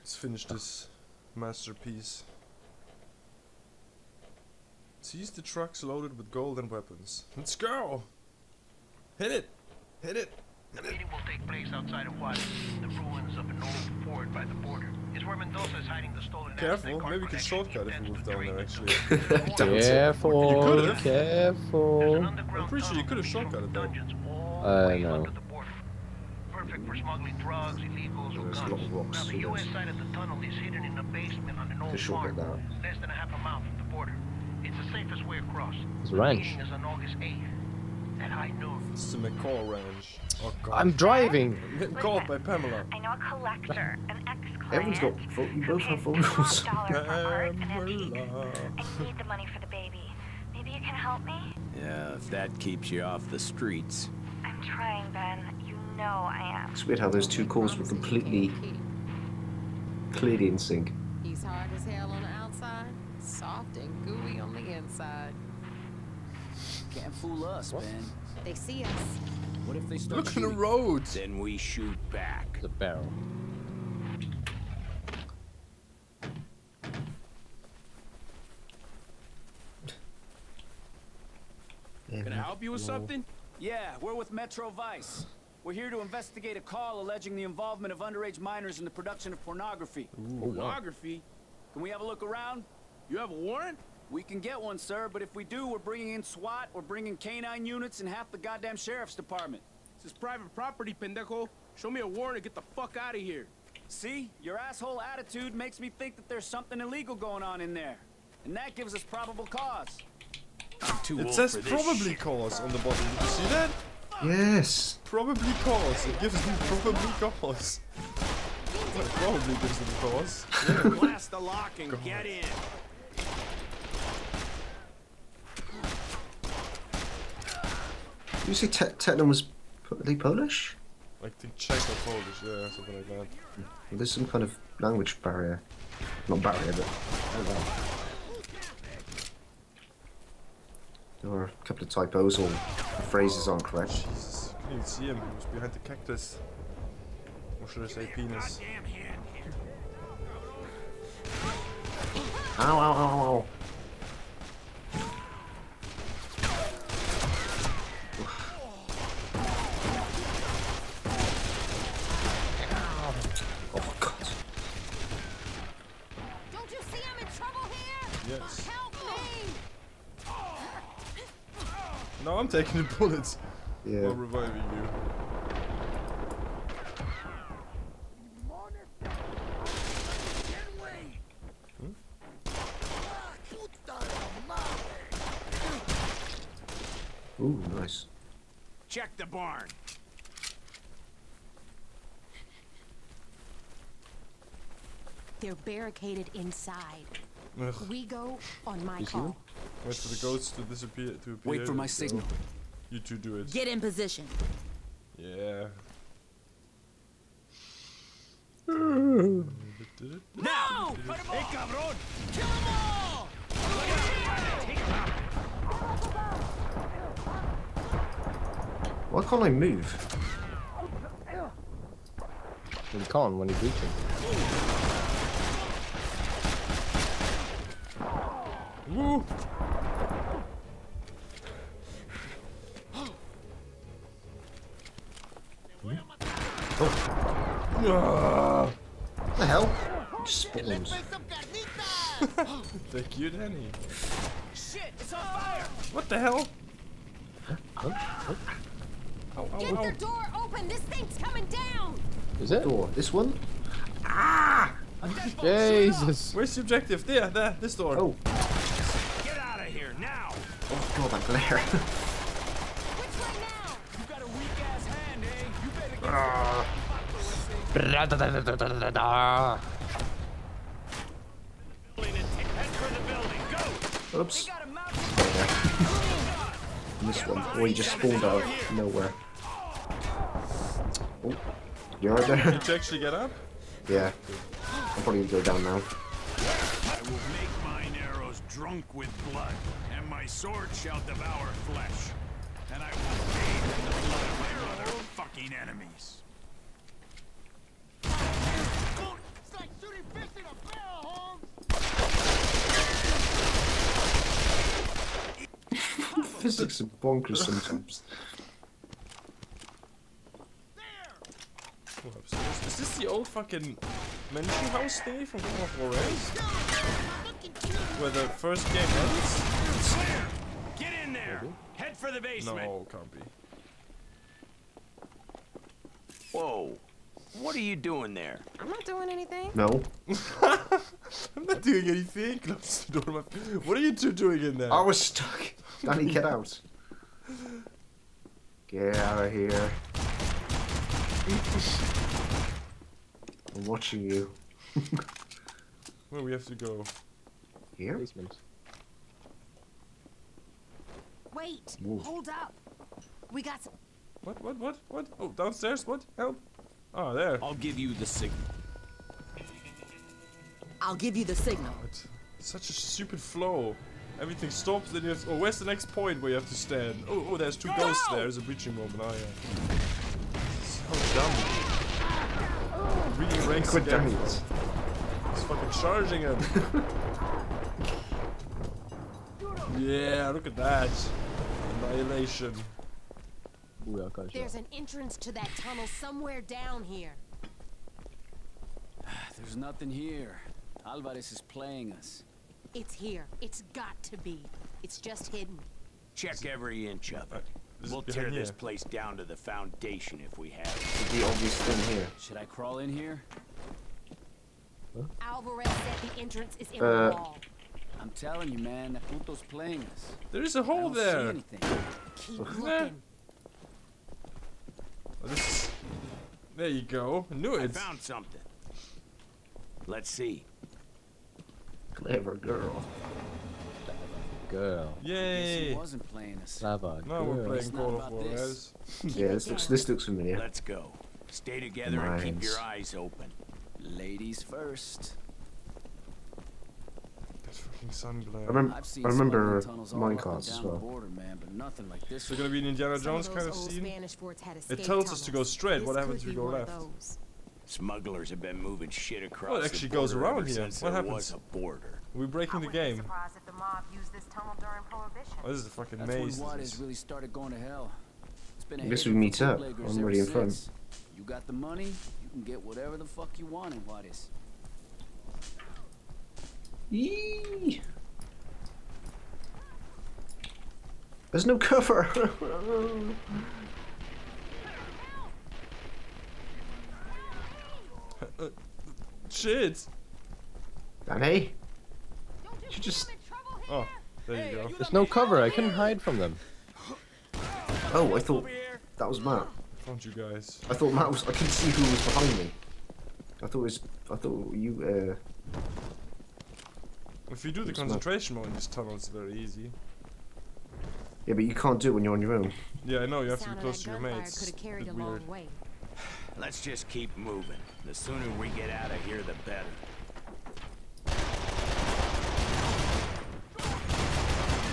Let's finish this masterpiece. Seize the trucks loaded with gold and weapons. Let's go! Hit it! Hit it! The meeting will take place outside of Juarez, the ruins of an old fort by the border. It's where Mendoza is hiding the stolen Careful, Aztec maybe we can shortcut if we intends move down there trade actually. the You Careful, could've. There's careful. I'm pretty sure you could've shortcut it, though. I the know. under the border. Perfect for smuggling drugs, illegals, or There's guns. Now, the U.S. side of the tunnel is hidden in the basement on an old shortcut farm, that. less than a half a mile from the border. It's the safest way across. It's a ranch. Meeting is on August 8th at high noon. It's the McCall Ranch. Oh god. I'm driving. I'm called by Pamela. I know a collector, an ex-client. Everyone's got pho- you both have who pays photos. top dollar for and antiques. Pamela. I need the money for the baby. Maybe you can help me? Yeah, if that keeps you off the streets. I'm trying, Ben. You know I am. It's weird how those two calls were completely clearly in sync. He's hard as hell on the outside, soft and gooey on the inside. Can't fool us, Ben. They see us. What if they start Look at the shooting? road! Then we shoot back. The barrel. Can I help you with something? Yeah, we're with Metro Vice. We're here to investigate a call alleging the involvement of underage minors in the production of pornography. Oh, pornography? Can we have a look around? You have a warrant? We can get one, sir, but if we do, we're bringing in SWAT, we're bringing canine units, and half the goddamn sheriff's department. This is private property, pendejo. Show me a warrant and get the fuck out of here. See? Your asshole attitude makes me think that there's something illegal going on in there. And that gives us probable cause. Too It says probably cause on the bottom. Did you see that? Yes. Probably cause. It gives them probably cause. Well, it probably gives them cause. Blast the lock and get in. You say Te- Tottenham was Po- are they Polish? Like the Czech or Polish, yeah, something like that. Hmm. There's some kind of language barrier. Not barrier, but I don't know. There were a couple of typos or the phrases aren't correct. Jesus, couldn't even see him. He was behind the cactus. Or should I say penis? Goddamn hand here. Ow, ow, ow, ow. Oh god. Don't you see I'm in trouble here? Yes. Help me! No, I'm taking the bullets. Yeah. While reviving you. Hmm? Ooh, nice. Check the barn. They're barricaded inside. Ugh. We go on my You see call. Them? Wait for the ghosts to disappear. To appear. Wait for my so signal. You two do it. Get in position. Yeah. Now! Hey, cabrón! Kill them all! Why can't I move? You can't when he's reaching. Woo! What the hell? Just spawns. Thank you, Danny. Shit, it's on fire! What the hell? Ow, ow, Get ow. the door open! This thing's coming down! Is it? Door. This one? Ah! Jesus. Where's the objective? There, there, this door. Oh. Get out of here now. Oh god, that glare. Which way now? You got a weak ass hand, eh? You better get Ah. Oops. got a mouth. This one. Or he just spawned out of nowhere. Oh. You alright there? Did you actually get up? yeah. I'm probably gonna go down now. I will make mine arrows drunk with blood, and my sword shall devour flesh. And I will bathe in the blood of my other fucking enemies. Physics are bonkers sometimes. Oh. Is this the old fucking mansion house thingy from King of Warriors? Where the first game ends? Clear! Get in there! Head for the basement! No, can't be. Whoa. What are you doing there? I'm not doing anything. No. I'm not doing anything. Close the door. What are you two doing in there? I was stuck. Danny, get out. Get out of here. I'm watching you. Where we have to go? Here? Basement. Wait, Ooh. hold up. We got some. What? What? What? What? Oh, downstairs. What? Help! Oh, there. I'll give you the signal. I'll give you the signal. What? Such a stupid flow. Everything stops, then you have. oh, where's the next point where you have to stand? Oh, oh, there's two ghosts there. There's a breaching moment. Oh yeah. So dumb. Really ranks Quit again. Danny. It's- He's fucking charging him. yeah, look at that. Annihilation. There's an entrance to that tunnel somewhere down here. Ah, there's nothing here. Alvarez is playing us. It's here. It's got to be. It's just hidden. Check every inch of it. Is We'll tear behind this place down to the foundation if we have to. The obvious thing here. Should I crawl in here? Alvarez said the entrance is in Uh, the wall. I'm telling you, man, that puto's playing us. There's a hole don't see there. anything. Keep Nah. looking. This is- There you go. I knew it. I found something. Let's see. Clever girl. Girl. Guess he Yay! wasn't playing us. Clever Now we're girl. playing It's Call not of about this. Yeah, this looks this looks familiar. Let's go. Stay together and keep your eyes open. Ladies first. That fucking sun glare. I remember I've remember smuggling tunnels all up and minecarts as well. border, man, but nothing like this. So gonna be an Indiana Jones kind of scene? Spanish forts had It escape tells us to go tunnels. straight. What happens could if we go left? those. Smugglers have been moving shit across Well, it the actually goes border around here. since What happens? was a border. We're we breaking the I wouldn't game? surprised if the mob used this tunnel during Prohibition. Oh, this is a fucking That's maze. this really started going to hell. It's been a I guess haven we for meet up. I'm ever already in front. You got the money, you can get whatever the fuck you want in Juarez. Yee. There's no cover. Shit! Danny, you just Oh, there you go. There's no cover. I couldn't hide from them. oh I thought that was Matt. I Found you guys. I thought Matt was. I couldn't see who was behind me. I thought it was. I thought you. Uh, If you do the concentration mode in this tunnel, it's very easy. yeah, but you can't do it when you're on your own. Yeah, I know, you have to be close to your gunfire mates. could have carried a long weird. Way. Let's just keep moving. The sooner we get out of here, the better.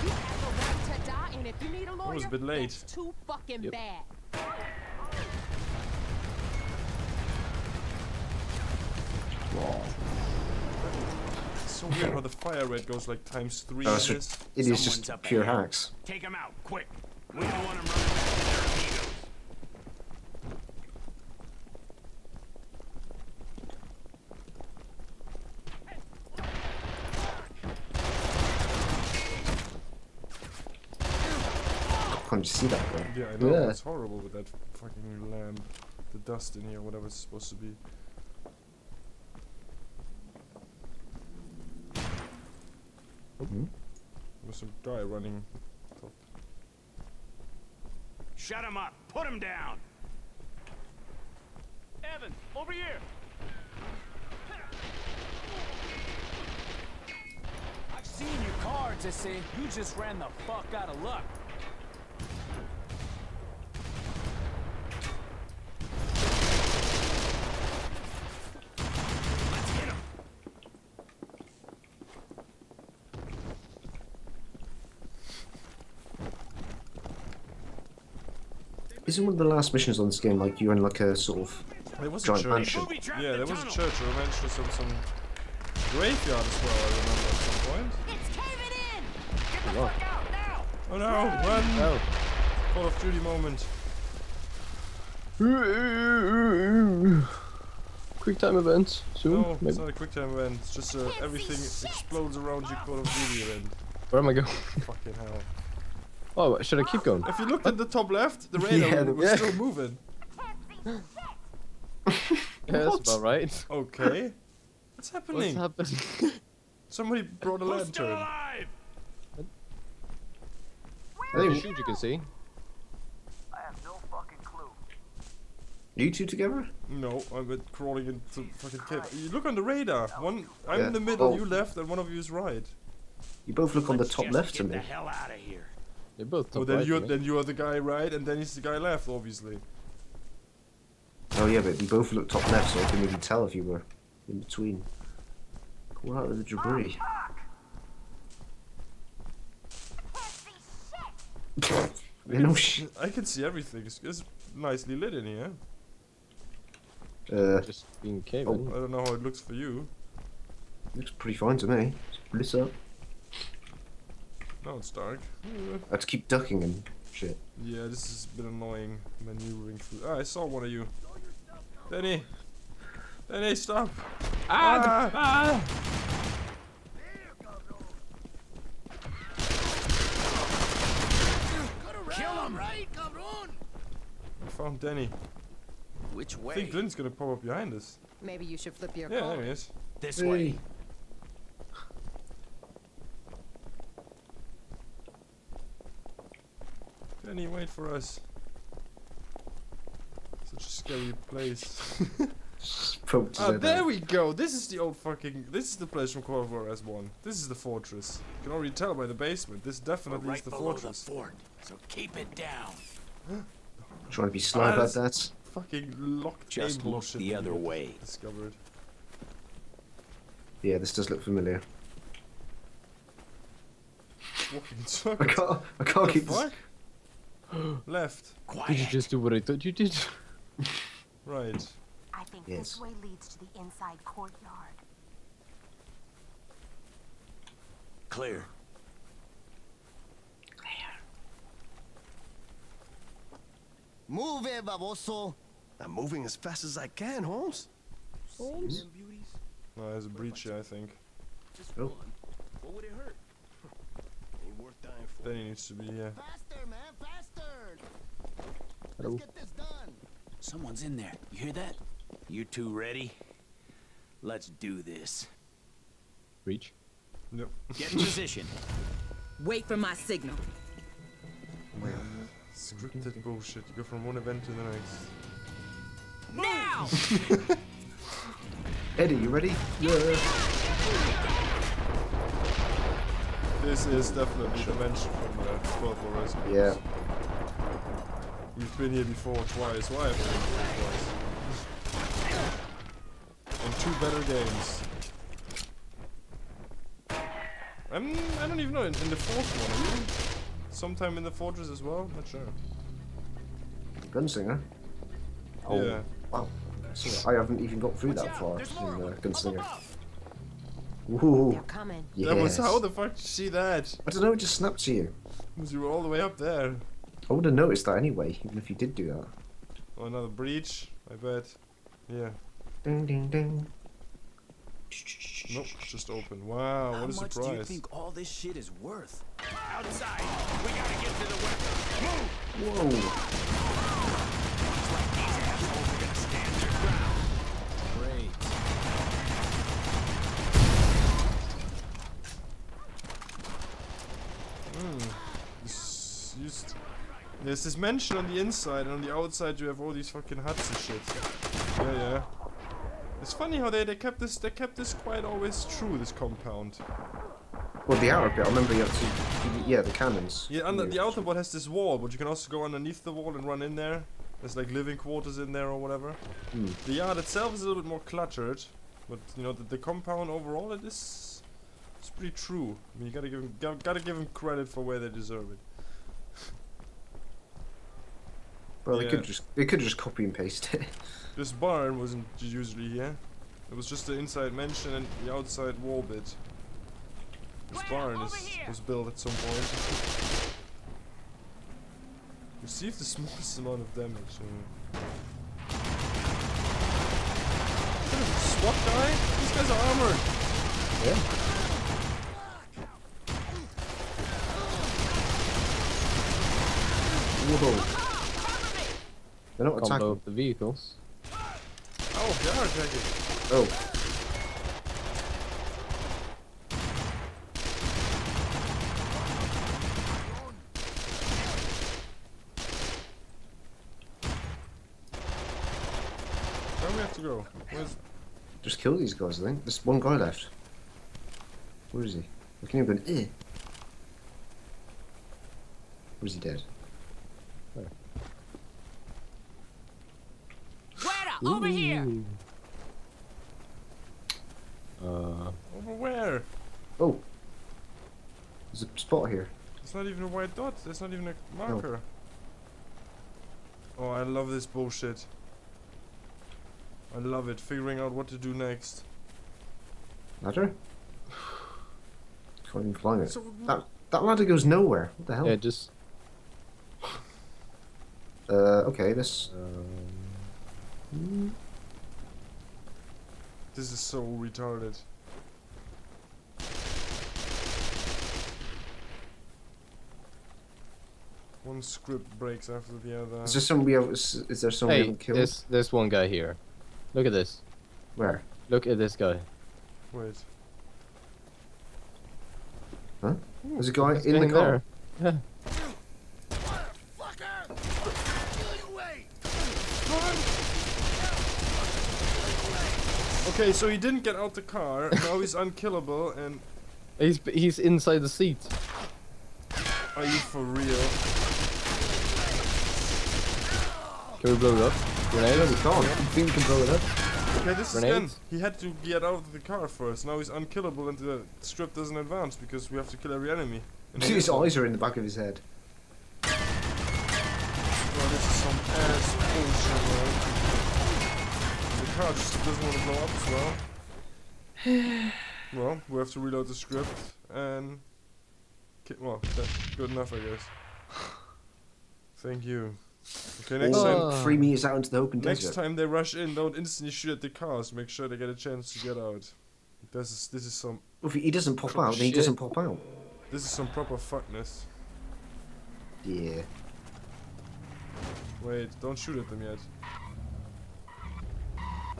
You right to die, and if you need a lawyer, was a bit late. that's too fucking Yep. bad. It's so weird how the fire rate goes like times three Oh, in so it is just pure ahead. hacks. Take them out, quick. We don't want them running back to their amigos. Can't you see that, bro? Yeah, I know. Yeah. It's horrible with that fucking lamp. The dust in here, whatever it's supposed to be. Hmm. There's some guy running. Top. Shut him up. Put him down. Evan, over here! I've seen your cards, I say. You just ran the fuck out of luck. Isn't one of the last missions on this game like you're in like a sort of There was a giant church. mansion? Yeah, there was a church or a mansion or some, some graveyard as well, I remember at some point. Wow. Oh no, run! No. Call of Duty moment. Quick time events soon. No, it's not a quick time event. It's just uh, everything explodes around you Call of Duty event. Where am I going? Fucking hell. Oh, should I keep going? If you looked at the top left, the radar Yeah, was yeah. still moving. Yeah, that's about right. Okay. What's happening? What's happening? happening? Somebody brought a Who's lantern. I think a shoot you can see. I have no fucking clue. You two together? No, I'm crawling into fucking cave. You look on the radar. One, I'm Yeah. in the middle, Oh. you left, and one of you is right. You both look on the Let's top left to get me. the hell out of here. They're both top oh, then right you're then you are the guy right, and then he's the guy left, obviously. Oh yeah, but you both look top left, so I couldn't even tell if you were in between. Come out of the debris. you know, sh- I can see everything. It's, it's nicely lit in here. uh, Just being I don't know how it looks for you. looks pretty fine to me. It's lit up. Now it's dark. I have to keep ducking and shit. Yeah, this has been annoying maneuvering through. Ah, I saw one of you. Danny! Danny, stop! Ah! ah. Kill him! I found Danny. Which way? I think Glenn's gonna pop up behind us. Maybe you should flip your Yeah, car. there he is. This Hey. way. Danny, wait for us. Such a scary place. Ah, there we go! This is the old fucking. This is the place from Call of War S1. This is the fortress. You can already tell by the basement. This definitely right is the below fortress. the fort, so keep it down. Trying to be sly Ah, about that. Fucking locked Just aim look the other way. Discovered. Yeah, this does look familiar. Walking in I can't. I can't What the keep this. Fuck? Left. Quiet. Did you just do what I thought you did? Right. I think Yes. this way leads to the inside courtyard. Clear. Clear. Move it, baboso. I'm moving as fast as I can, Holmes. No, there's a breach here, I think. Just Oh. What would it hurt? Ain't worth dying for. Then he needs to be here. Faster. Hello. Let's get this done. Someone's in there. You hear that? You two ready? Let's do this. Reach. Nope. Get in position. Wait for my signal. Scripted bullshit. You go from one event to the next. Now! Eddie, you ready? Yeah. This is definitely the mention from the 12 War Yeah. We've been here before twice. Why have we been here twice? In two better games. I'm, I don't even know, in, in the fourth one, are you? Sometime in the fortress as well? Not sure. Gunslinger. Oh, Yeah. wow. So I haven't even got through that far in uh, Gunslinger. Ooh. They're coming. Yes. That was how the fuck did you see that? I don't know, it just snapped to you. Because you were all the way up there. I would have noticed that anyway, even if you did do that. Oh, another breach, I bet. Yeah. Ding ding ding. Nope, it's just open. Wow, How what a surprise. How much do you think all this shit is worth? Outside. We gotta get to the weapon. Move. Whoa. Looks like these assholes are gonna stand their ground. Great. Hmm. This used. There's this mansion on the inside, and on the outside you have all these fucking huts and shit. Yeah, yeah. It's funny how they, they kept this they kept this quite always true this compound. Well, the outer bit, I remember you had to. Yeah, the cannons. Yeah, under, the outer one has this wall, but you can also go underneath the wall and run in there. There's like living quarters in there or whatever. Hmm. The yard itself is a little bit more cluttered, but you know the, the compound overall it is it's pretty true. I mean you gotta give 'em- gotta, gotta give them credit for where they deserve it. Well, they could just they could just copy and paste it. This barn wasn't usually here. It was just the inside mansion and the outside wall bit. This barn is, was built at some point. Received the smallest amount of damage. Kind SWAT guy? These guys are armored. Yeah. Whoa. They're not Combo attacking. of the vehicles. Oh, they are attacking. Oh. Where do we have to go? Where's Just kill these guys, I think. There's one guy left. Where is he? I can even eh. Or is he dead? Guerra, over here. Uh, over where? Oh. There's a spot here. It's not even a white dot. There's not even a marker. Oh, I love this bullshit. I love it. Figuring out what to do next. Ladder? Can't even climb it. So- that that ladder goes nowhere. What the hell? yeah, just. Uh, okay, this. This is so retarded. One script breaks after the other. Is there some we have? Is, is there some we hey, haven't killed? there's there's one guy here. Look at this. Where? Look at this guy. Wait. Huh? Hmm, there's a guy He's in the standing car. there. Yeah. Okay, so he didn't get out the car. now he's unkillable. And He's he's inside the seat. are you for real? Can we blow it up? Grenade? No, we can't. I think we can blow it up. Okay, this is again. He had to get out of the car first. Now he's unkillable, and the script doesn't advance because we have to kill every enemy. And His eyes are in the back of his head. Well, this is some ass bullshit, man. The car just doesn't want to blow up as well. well, we have to reload the script and. Well, that's good enough, I guess. Thank you. Okay, next Oh, time. Three meters out into the open Next desert. time they rush in, don't instantly shoot at the cars. Make sure they get a chance to get out. This is this is some If he doesn't pop out, then he doesn't pop out. this is some proper fuckness. Yeah. Wait, don't shoot at them yet.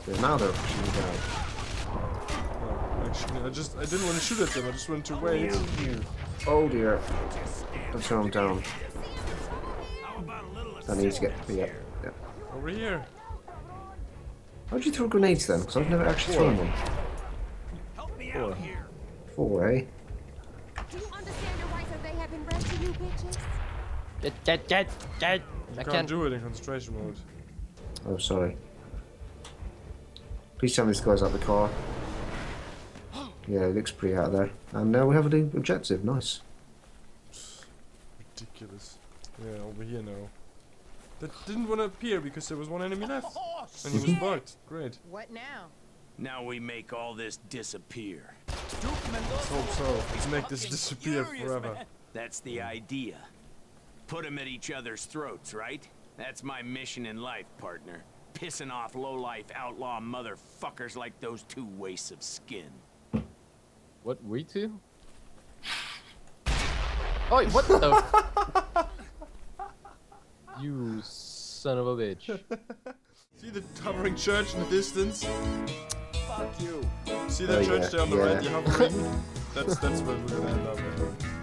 So now they're shooting out. No, actually, I just I didn't want to shoot at them. I just wanted to wait. Oh dear. Let's throw him down. I need to get. Yeah. yeah. Over here. How'd you throw grenades then? Because I've never actually thrown one. Four. Four, eh? Do you understand your rights as they have been read to you, bitches? Get, get, get, get. I can't can't. do it in concentration mode. Oh, sorry. Please tell me this guy's out the car. Yeah, it looks pretty out there. And now we have the objective. Nice. Ridiculous. Yeah, over here now. That didn't want to appear because there was one enemy left. And he was mm-hmm. bugged. Great. What now? Now we make all this disappear. Let's hope so. Let's make this disappear forever. That's the idea. Put them at each other's throats, right? That's my mission in life, partner. Pissing off low-life outlaw motherfuckers like those two wastes of skin. What, we two? Oh, what the? you son of a bitch. See the hovering church in the distance? Fuck you. See that Oh, church yeah, there on the right, the yeah. hovering? that's that's where we're gonna end up.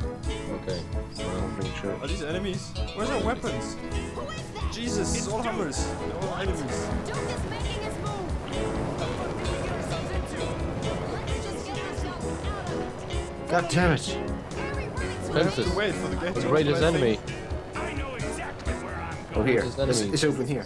I think. Okay. Hovering. Are these enemies? Where's our weapons? Jesus, it's all hammers. They're all enemies. Duke is making his move. God damn it! We have Fences. to wait for the game greatest open, I enemy. I know exactly where I'm Oh, here. It's, enemies. it's open here.